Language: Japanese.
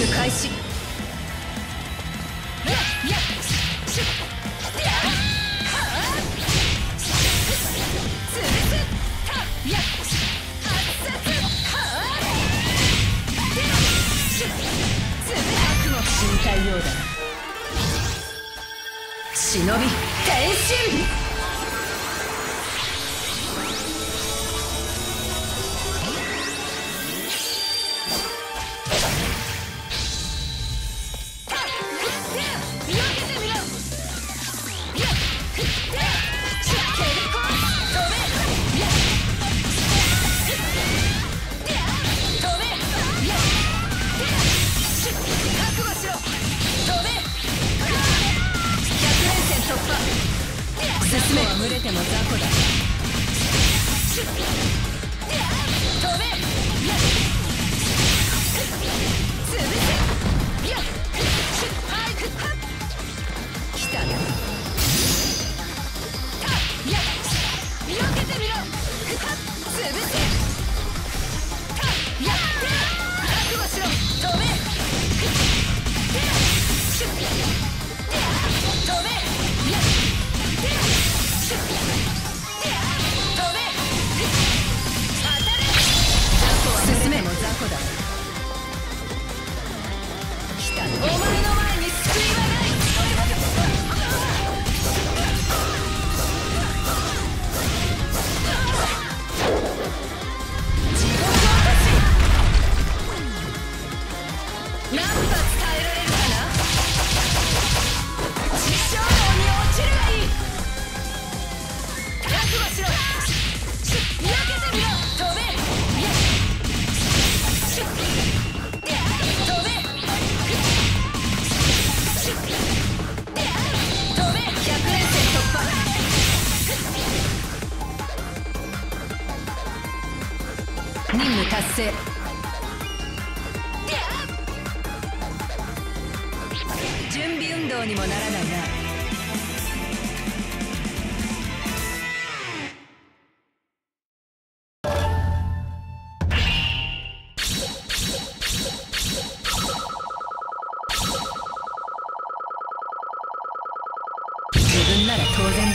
務開始。忍び変身進め。は群れても雑魚だ何発耐えられるかな地上王に落ちるがいい覚悟しろ避けてみろ飛べ飛べ飛べ100連戦突破任務達成。準備運動にもならないな。自分なら当然